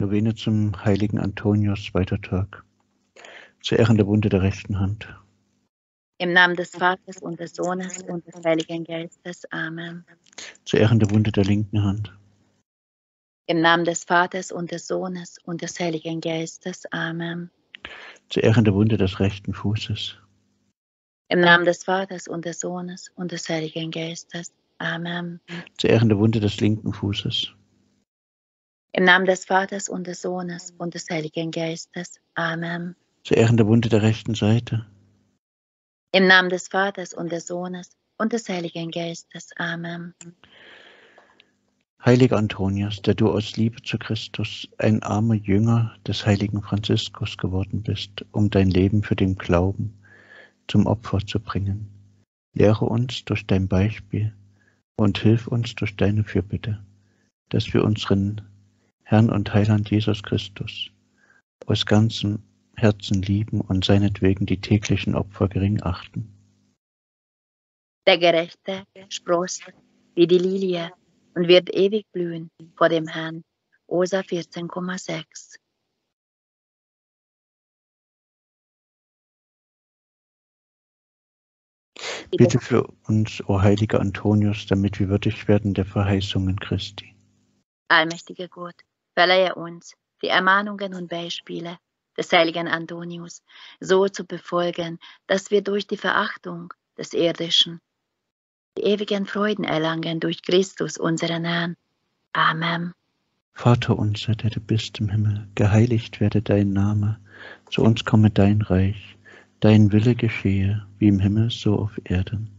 Novene zum heiligen Antonius, zweiter Tag. Zu Ehren der Wunde der rechten Hand. Im Namen des Vaters und des Sohnes und des Heiligen Geistes. Amen. Zu Ehren der Wunde der linken Hand. Im Namen des Vaters und des Sohnes und des Heiligen Geistes. Amen. Zu Ehren der Wunde des rechten Fußes. Im Namen des Vaters und des Sohnes und des Heiligen Geistes. Amen. Zu Ehren der Wunde des linken Fußes. Im Namen des Vaters und des Sohnes und des Heiligen Geistes. Amen. Zu Ehren der Wunde der rechten Seite. Im Namen des Vaters und des Sohnes und des Heiligen Geistes. Amen. Heiliger Antonius, der du aus Liebe zu Christus ein armer Jünger des heiligen Franziskus geworden bist, um dein Leben für den Glauben zum Opfer zu bringen. Lehre uns durch dein Beispiel und hilf uns durch deine Fürbitte, dass wir unseren Herrn und Heiland Jesus Christus, aus ganzem Herzen lieben und seinetwegen die täglichen Opfer gering achten. Der Gerechte sproßt wie die Lilie und wird ewig blühen vor dem Herrn. Osa 14,6 Bitte für uns, o heiliger Antonius, damit wir würdig werden der Verheißungen Christi. Allmächtiger Gott, verleihe uns die Ermahnungen und Beispiele des heiligen Antonius so zu befolgen, dass wir durch die Verachtung des Irdischen die ewigen Freuden erlangen durch Christus, unseren Herrn. Amen. Vater unser, der du bist im Himmel, geheiligt werde dein Name, zu uns komme dein Reich, dein Wille geschehe, wie im Himmel so auf Erden.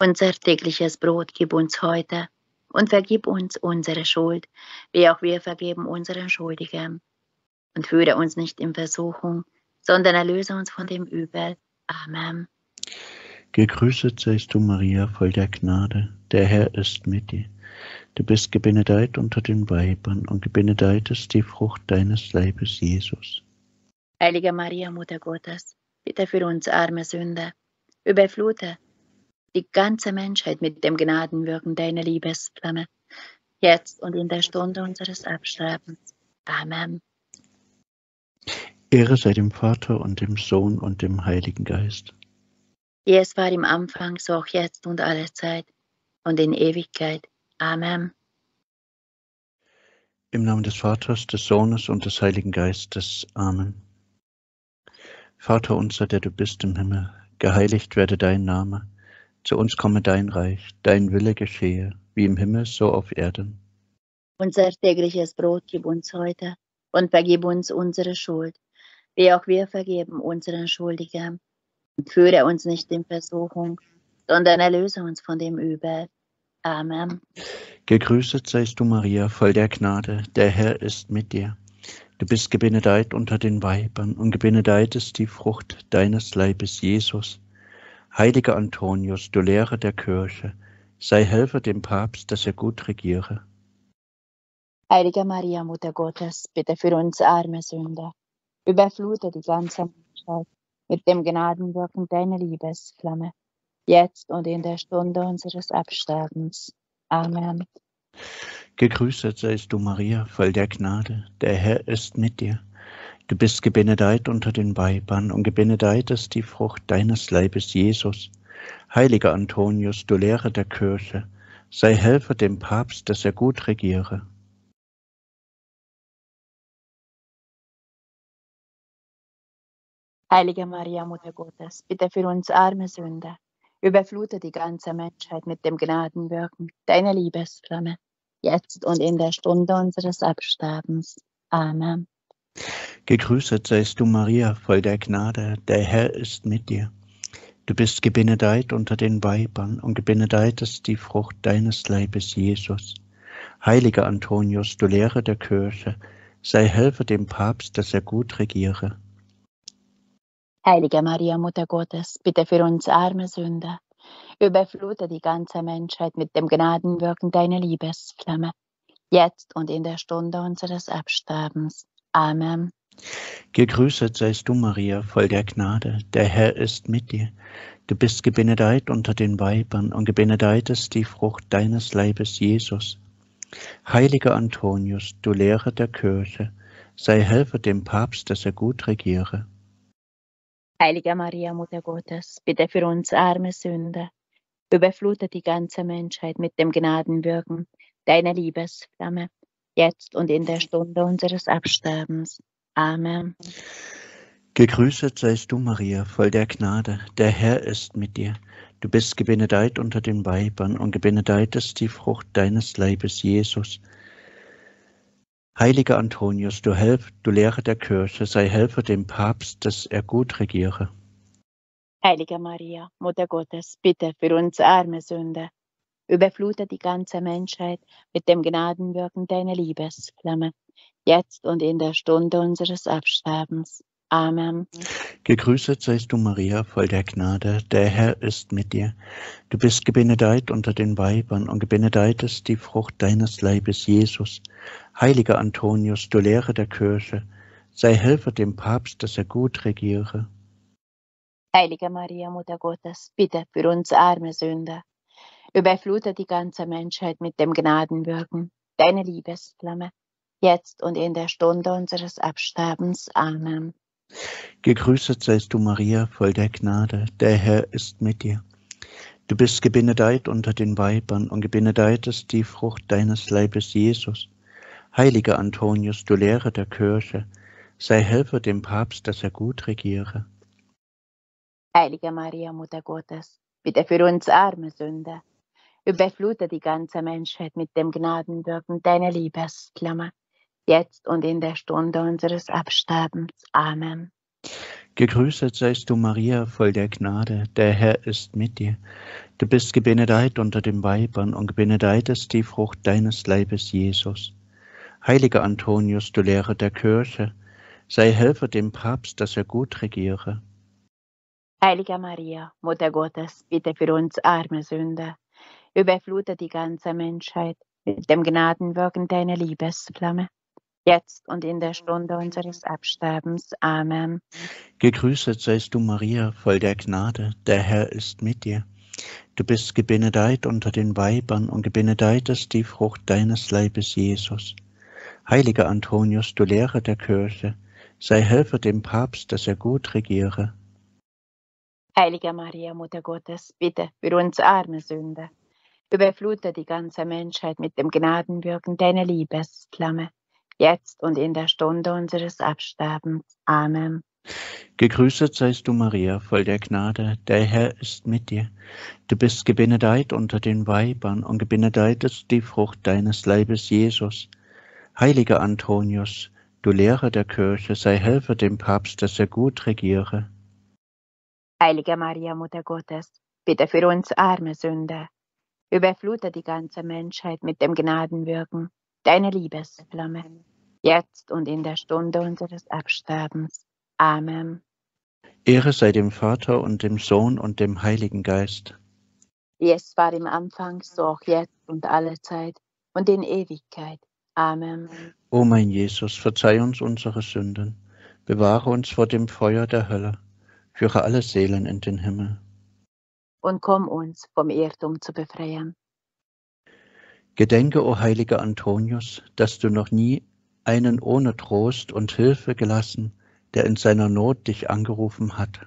Unser tägliches Brot gib uns heute und vergib uns unsere Schuld, wie auch wir vergeben unseren Schuldigen. Und führe uns nicht in Versuchung, sondern erlöse uns von dem Übel. Amen. Gegrüßet seist du, Maria, voll der Gnade, der Herr ist mit dir. Du bist gebenedeit unter den Weibern und gebenedeit ist die Frucht deines Leibes, Jesus. Heilige Maria, Mutter Gottes, bitte für uns arme Sünder, überflute die ganze Menschheit mit dem Gnadenwirken deiner Liebesflamme, jetzt und in der Stunde unseres Absterbens. Amen. Ehre sei dem Vater und dem Sohn und dem Heiligen Geist. Wie es war im Anfang, so auch jetzt und alle Zeit und in Ewigkeit. Amen. Im Namen des Vaters, des Sohnes und des Heiligen Geistes. Amen. Vater unser, der du bist im Himmel, geheiligt werde dein Name zu uns komme dein Reich, dein Wille geschehe, wie im Himmel so auf Erden. Unser tägliches Brot gib uns heute und vergib uns unsere Schuld, wie auch wir vergeben unseren Schuldigen. Und führe uns nicht in Versuchung, sondern erlöse uns von dem Übel. Amen. Gegrüßet seist du, Maria, voll der Gnade, der Herr ist mit dir. Du bist gebenedeit unter den Weibern und gebenedeit ist die Frucht deines Leibes, Jesus. Heiliger Antonius, du Lehrer der Kirche, sei Helfer dem Papst, dass er gut regiere. Heilige Maria, Mutter Gottes, bitte für uns arme Sünder, überflute die ganze Menschheit mit dem Gnadenwirken deiner Liebesflamme, jetzt und in der Stunde unseres Absterbens. Amen. Gegrüßet seist du, Maria, voll der Gnade, der Herr ist mit dir. Du bist gebenedeit unter den Weibern und gebenedeit ist die Frucht deines Leibes, Jesus. Heiliger Antonius, du Lehrer der Kirche, sei Helfer dem Papst, dass er gut regiere. Heilige Maria, Mutter Gottes, bitte für uns arme Sünder, überflute die ganze Menschheit mit dem Gnadenwirken deiner Liebesflamme, jetzt und in der Stunde unseres Absterbens. Amen. Gegrüßet seist du, Maria, voll der Gnade, der Herr ist mit dir. Du bist gebenedeit unter den Weibern und gebenedeit ist die Frucht deines Leibes, Jesus. Heiliger Antonius, du Lehrer der Kirche, sei Helfer dem Papst, dass er gut regiere. Heilige Maria, Mutter Gottes, bitte für uns arme Sünder, überflute die ganze Menschheit mit dem Gnadenwirken deiner Liebesflamme, jetzt und in der Stunde unseres Absterbens. Amen. Gegrüßet seist du, Maria, voll der Gnade, der Herr ist mit dir. Du bist gebenedeit unter den Weibern und gebenedeit ist die Frucht deines Leibes, Jesus. Heiliger Antonius, du Lehrer der Kirche, sei Helfer dem Papst, dass er gut regiere. Heilige Maria, Mutter Gottes, bitte für uns arme Sünder, überflute die ganze Menschheit mit dem Gnadenwirken deiner Liebesflamme, jetzt und in der Stunde unseres Absterbens. Amen. Gegrüßet seist du, Maria, voll der Gnade, der Herr ist mit dir. Du bist gebenedeit unter den Weibern und gebenedeit ist die Frucht deines Leibes, Jesus. Heiliger Antonius, du Helf, du Lehrer der Kirche, sei Helfer dem Papst, dass er gut regiere. Heilige Maria, Mutter Gottes, bitte für uns arme Sünder, überflute die ganze Menschheit mit dem Gnadenwirken deiner Liebesflamme, jetzt und in der Stunde unseres Absterbens. Amen. Gegrüßet seist du, Maria, voll der Gnade, der Herr ist mit dir. Du bist gebenedeit unter den Weibern und gebenedeit ist die Frucht deines Leibes, Jesus. Heiliger Antonius, du Lehrer der Kirche, sei Helfer dem Papst, dass er gut regiere. Heilige Maria, Mutter Gottes, bitte für uns arme Sünder, überflute die ganze Menschheit mit dem Gnadenwirken, deine Liebesflamme, jetzt und in der Stunde unseres Absterbens. Amen. Gegrüßet seist du, Maria, voll der Gnade, der Herr ist mit dir. Du bist gebenedeit unter den Weibern und gebenedeit ist die Frucht deines Leibes, Jesus. Heiliger Antonius, du Lehrer der Kirche, sei Helfer dem Papst, dass er gut regiere. Heilige Maria, Mutter Gottes, bitte für uns arme Sünder, überflute die ganze Menschheit mit dem Gnadenwirken deiner Liebesflamme jetzt und in der Stunde unseres Absterbens. Amen. Gegrüßet seist du, Maria, voll der Gnade, der Herr ist mit dir. Du bist gebenedeit unter den Weibern und gebenedeit ist die Frucht deines Leibes, Jesus. Heiliger Antonius, du Lehrer der Kirche, sei Helfer dem Papst, dass er gut regiere. Heilige Maria, Mutter Gottes, bitte für uns arme Sünder, überflute die ganze Menschheit mit dem Gnadenwirken deiner Liebesflamme jetzt und in der Stunde unseres Absterbens. Amen. Gegrüßet seist du, Maria, voll der Gnade, der Herr ist mit dir. Du bist gebenedeit unter den Weibern und gebenedeit ist die Frucht deines Leibes, Jesus. Heiliger Antonius, du Lehrer der Kirche, sei Helfer dem Papst, dass er gut regiere. Heilige Maria, Mutter Gottes, bitte für uns arme Sünder, überflute die ganze Menschheit mit dem Gnadenwirken deiner Liebesflamme jetzt und in der Stunde unseres Absterbens. Amen. Gegrüßet seist du, Maria, voll der Gnade, der Herr ist mit dir. Du bist gebenedeit unter den Weibern und gebenedeit ist die Frucht deines Leibes, Jesus. Heiliger Antonius, du Lehrer der Kirche, sei Helfer dem Papst, dass er gut regiere. Heilige Maria, Mutter Gottes, bitte für uns arme Sünder, überflute die ganze Menschheit mit dem Gnadenwirken deine Liebesflamme, jetzt und in der Stunde unseres Absterbens. Amen. Ehre sei dem Vater und dem Sohn und dem Heiligen Geist. Wie es war im Anfang, so auch jetzt und alle Zeit und in Ewigkeit. Amen. O mein Jesus, verzeih uns unsere Sünden, bewahre uns vor dem Feuer der Hölle, führe alle Seelen in den Himmel. Und komm uns vom Irrtum zu befreien. Gedenke, o heiliger Antonius, dass du noch nie einen ohne Trost und Hilfe gelassen, der in seiner Not dich angerufen hat.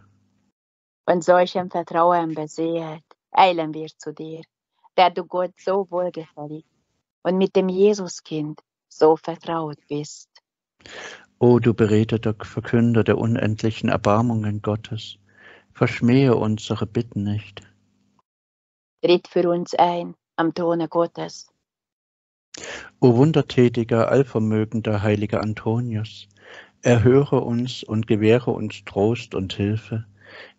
Von solchem Vertrauen beseelt, eilen wir zu dir, der du Gott so wohlgefällig und mit dem Jesuskind so vertraut bist. O du beredeter Verkünder der unendlichen Erbarmungen Gottes, verschmähe unsere Bitten nicht. Tritt für uns ein am Throne Gottes O wundertätiger, allvermögender heiliger Antonius, erhöre uns und gewähre uns Trost und Hilfe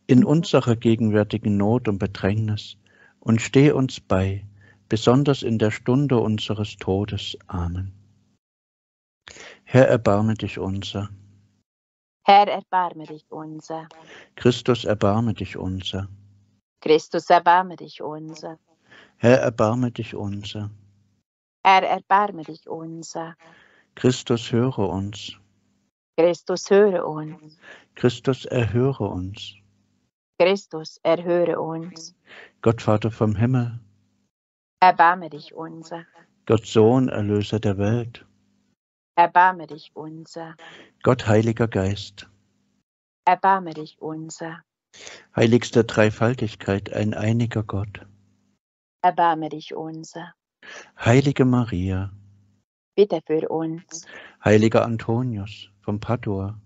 in unserer gegenwärtigen Not und Bedrängnis und steh uns bei, besonders in der Stunde unseres Todes. Amen. Herr, erbarme dich unser. Herr, erbarme dich unser. Christus, erbarme dich unser. Christus, erbarme dich unser. Herr, erbarme dich unser. Herr, erbarme dich unser. Christus, höre uns. Christus, höre uns. Christus, erhöre uns. Christus, erhöre uns. Gott, Vater vom Himmel. Erbarme dich unser. Gott Sohn, Erlöser der Welt. Erbarme dich unser. Gott Heiliger Geist. Erbarme dich unser. Heiligster Dreifaltigkeit, ein einiger Gott. Erbarme dich unser. Heilige Maria. Bitte für uns. Heiliger Antonius von Padua.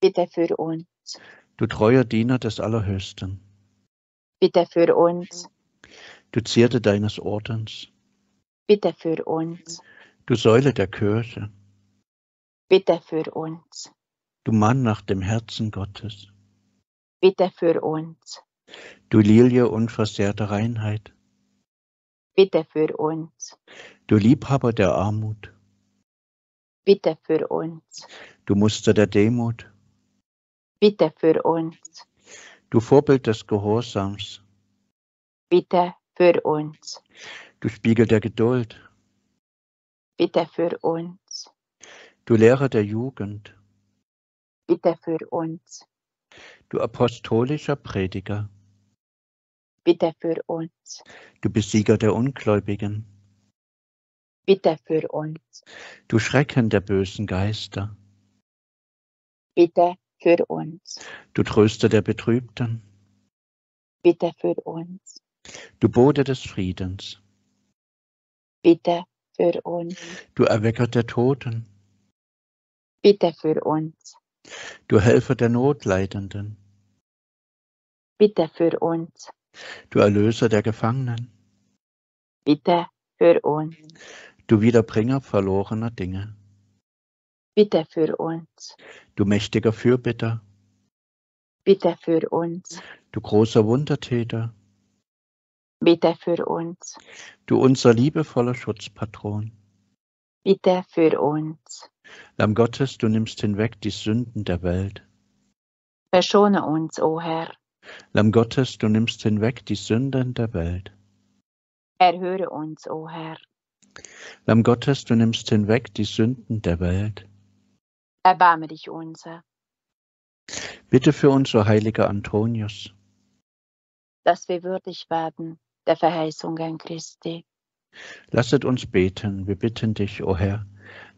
Bitte für uns. Du treuer Diener des Allerhöchsten. Bitte für uns. Du Zierde deines Ordens. Bitte für uns. Du Säule der Kirche. Bitte für uns. Du Mann nach dem Herzen Gottes. Bitte für uns. Du Lilie unversehrter Reinheit. Bitte für uns. Du Liebhaber der Armut. Bitte für uns. Du Muster der Demut. Bitte für uns. Du Vorbild des Gehorsams. Bitte für uns. Du Spiegel der Geduld. Bitte für uns. Du Lehrer der Jugend. Bitte für uns. Du apostolischer Prediger. Bitte für uns. Du Besieger der Ungläubigen. Bitte für uns. Du Schrecken der bösen Geister. Bitte für uns. Du Tröster der Betrübten. Bitte für uns. Du Bote des Friedens. Bitte für uns. Du Erwecker der Toten. Bitte für uns. Du Helfer der Notleidenden. Bitte für uns. Du Erlöser der Gefangenen. Bitte für uns. Du Wiederbringer verlorener Dinge. Bitte für uns. Du mächtiger Fürbitter. Bitte für uns. Du großer Wundertäter. Bitte für uns. Du unser liebevoller Schutzpatron. Bitte für uns. Lamm Gottes, du nimmst hinweg die Sünden der Welt. Verschone uns, o Herr. Lamm Gottes, du nimmst hinweg die Sünden der Welt. Erhöre uns, o Herr. Lamm Gottes, du nimmst hinweg die Sünden der Welt. Erbarme dich unser, Bitte für uns, o heiliger Antonius. dass wir würdig werden der Verheißungen Christi. Lasset uns beten, wir bitten dich, o Herr.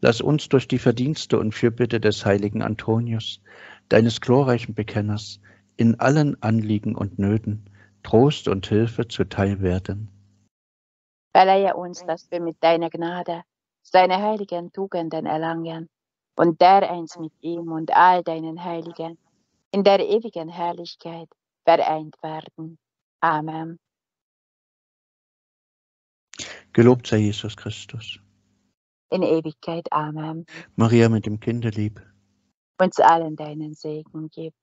Lass uns durch die Verdienste und Fürbitte des heiligen Antonius, deines glorreichen Bekenners, in allen Anliegen und Nöten Trost und Hilfe zuteil werden. Verleihe uns, dass wir mit deiner Gnade seine heiligen Tugenden erlangen und dereins mit ihm und all deinen Heiligen in der ewigen Herrlichkeit vereint werden. Amen. Gelobt sei Jesus Christus. In Ewigkeit. Amen. Maria mit dem Kinderlieb. Uns allen deinen Segen gib.